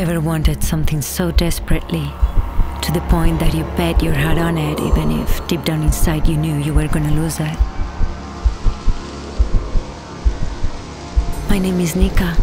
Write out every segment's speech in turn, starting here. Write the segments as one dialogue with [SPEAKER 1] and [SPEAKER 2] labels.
[SPEAKER 1] ever wanted something so desperately to the point that you bet your heart on it, even if deep down inside you knew you were gonna lose it? My name is Nika,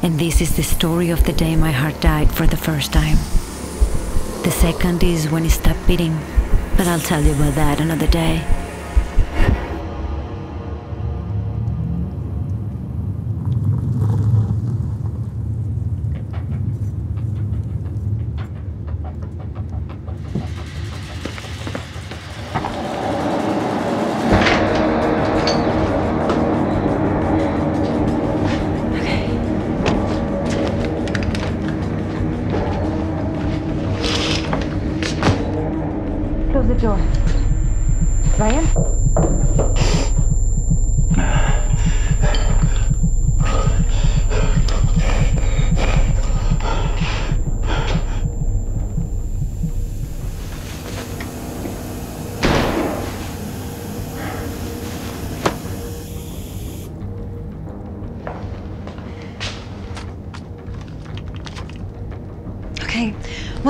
[SPEAKER 1] and this is the story of the day my heart died for the first time. The second is when it stopped beating, but I'll tell you about that another day.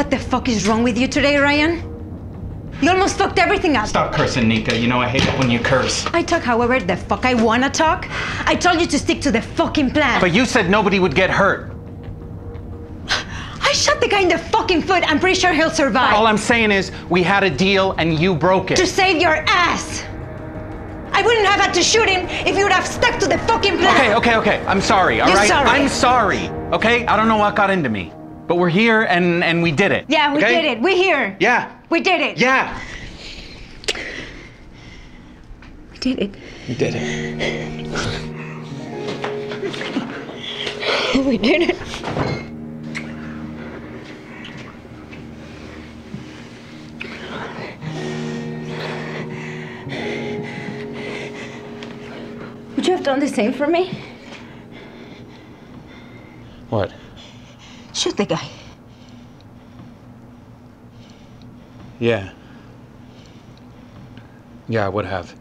[SPEAKER 2] What the fuck is wrong with you today, Ryan? You almost fucked everything up.
[SPEAKER 3] Stop cursing, Nika. You know I hate it when you curse.
[SPEAKER 2] I talk however the fuck I wanna talk. I told you to stick to the fucking plan.
[SPEAKER 3] But you said nobody would get hurt.
[SPEAKER 2] I shot the guy in the fucking foot. I'm pretty sure he'll survive.
[SPEAKER 3] All I'm saying is we had a deal and you broke it.
[SPEAKER 2] to save your ass. I wouldn't have had to shoot him if you would have stuck to the fucking plan.
[SPEAKER 3] Okay, okay, okay. I'm sorry, all
[SPEAKER 2] You're
[SPEAKER 3] right?
[SPEAKER 2] sorry.
[SPEAKER 3] I'm sorry, okay? I don't know what got into me. But we're here and, and we did it.
[SPEAKER 2] Yeah, we
[SPEAKER 3] okay?
[SPEAKER 2] did it. We're here.
[SPEAKER 3] Yeah,
[SPEAKER 2] We did it.
[SPEAKER 3] yeah.
[SPEAKER 2] We did it.
[SPEAKER 3] We did it.
[SPEAKER 2] We did it. Would you have done the same for me?
[SPEAKER 3] What?
[SPEAKER 2] The guy.
[SPEAKER 3] Yeah. Yeah, I would have.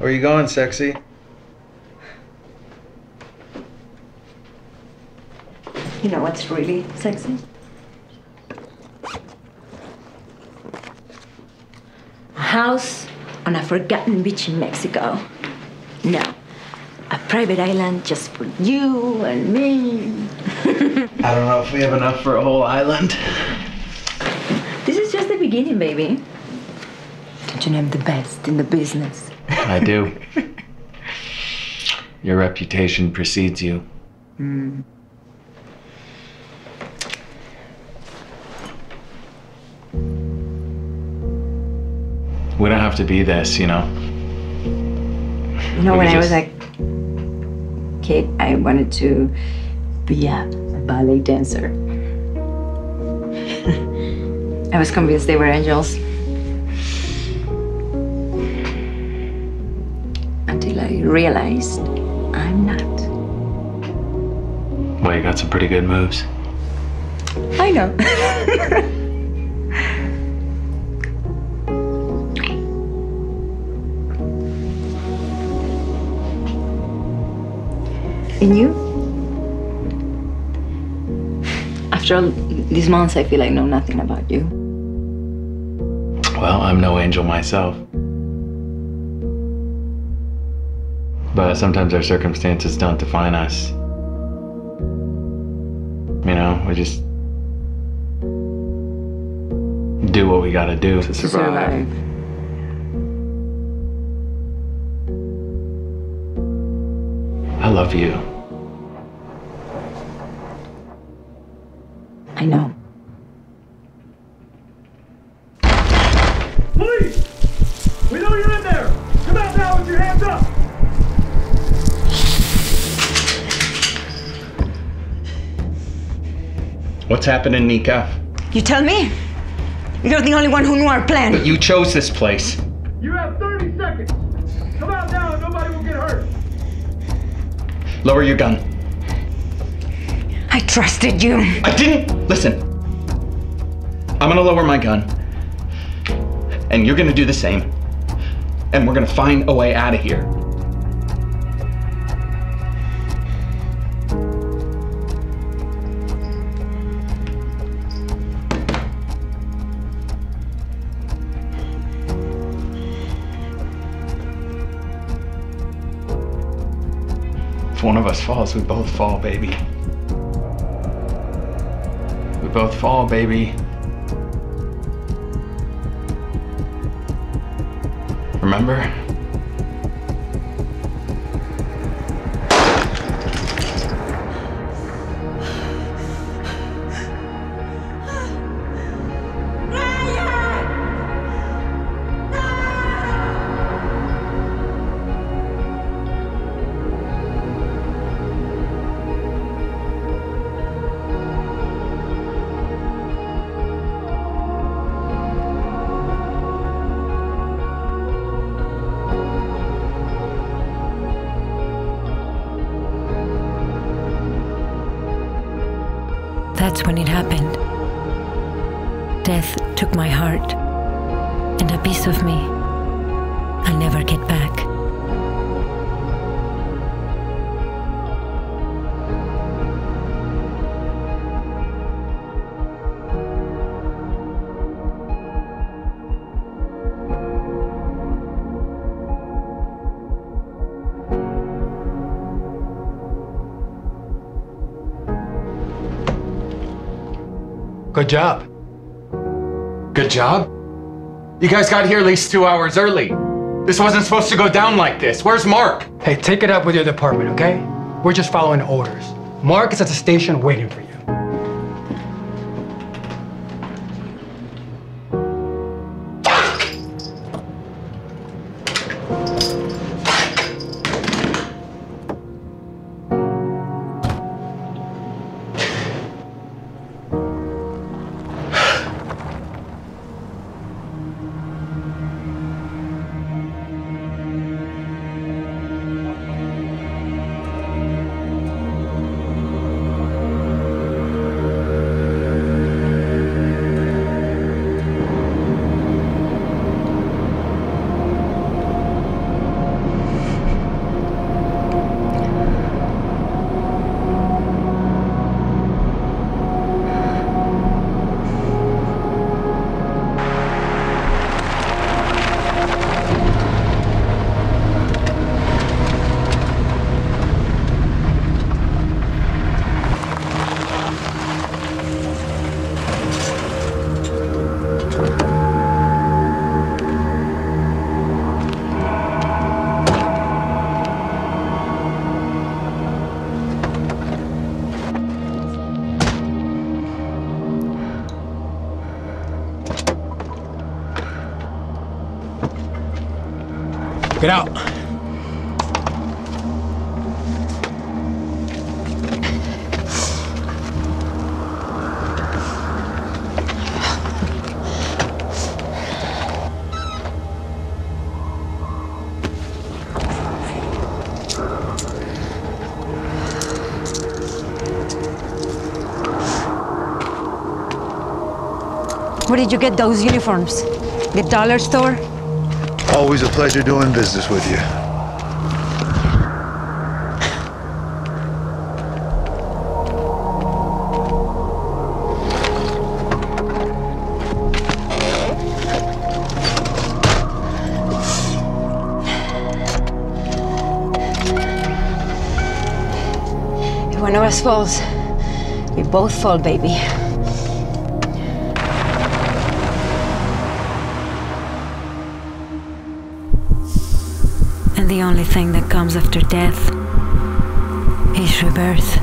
[SPEAKER 4] Where are you going, sexy?
[SPEAKER 2] You know what's really sexy? A house on a forgotten beach in Mexico. No, a private island just for you and me.
[SPEAKER 4] I don't know if we have enough for a whole island.
[SPEAKER 2] This is just the beginning, baby. Don't you know I'm the best in the business?
[SPEAKER 4] I do. Your reputation precedes you. Hmm. We don't have to be this, you know?
[SPEAKER 2] You know,
[SPEAKER 4] We
[SPEAKER 2] when I was
[SPEAKER 4] just-
[SPEAKER 2] a kid, I wanted to be a ballet dancer. I was convinced they were angels. I realized I'm not.
[SPEAKER 4] Well, you got some pretty good moves.
[SPEAKER 2] I know. and you? After all these months, I feel I know nothing about you.
[SPEAKER 4] Well, I'm no angel myself. But sometimes our circumstances don't define us. You know, we just do what we gotta do to survive. I love you.
[SPEAKER 2] I know.
[SPEAKER 5] Police!
[SPEAKER 3] What's happening, Nika?
[SPEAKER 2] You tell me? You're the only one who knew our plan.
[SPEAKER 3] You chose this place.
[SPEAKER 5] You have 30 seconds! Come out now and nobody will get hurt!
[SPEAKER 3] Lower your gun.
[SPEAKER 2] I trusted you.
[SPEAKER 3] I didn't. Listen. I'm gonna lower my gun. And you're gonna do the same. And we're gonna find a way out of here. If one of us falls, we both fall, baby. We both fall, baby. Remember?
[SPEAKER 1] That's when it happened. Death took my heart and a piece of me I'll never get back.
[SPEAKER 5] Good job.
[SPEAKER 3] Good job. You guys got here at least two hours early. This wasn't supposed to go down like this. Where's Mark?
[SPEAKER 5] Hey, take it up with your department, okay? We're just following orders. Mark is at the station waiting for you. Get out.
[SPEAKER 1] Where did you get those uniforms? The dollar store?
[SPEAKER 6] Always a pleasure doing business with you.
[SPEAKER 1] If one of us falls, we both fall, baby. The only thing that comes after death is rebirth.